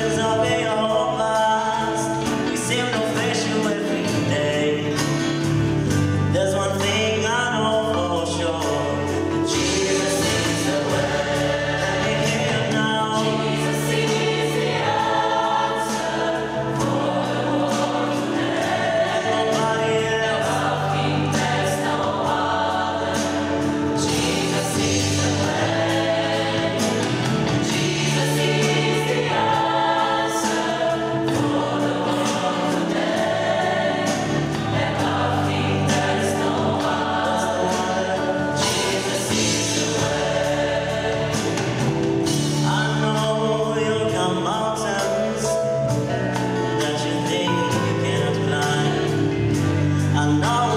Deus abençoe. know